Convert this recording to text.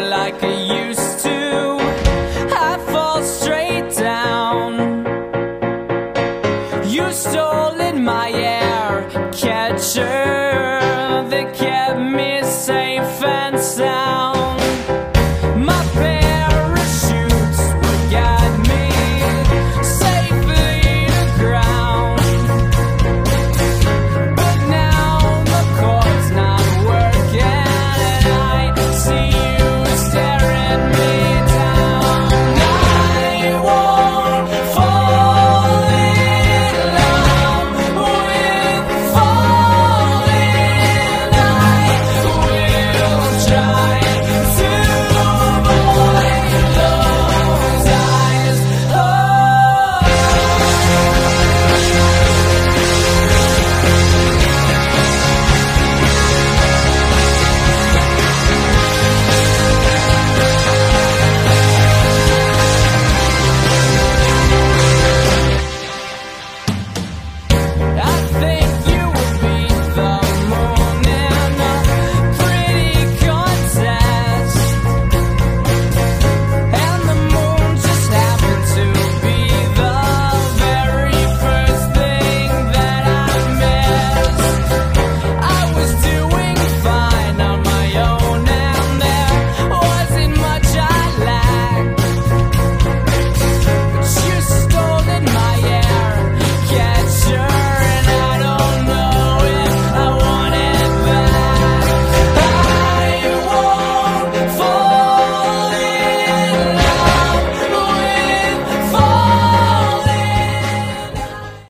like I used to. I fall straight down. You stole in my air, catcher.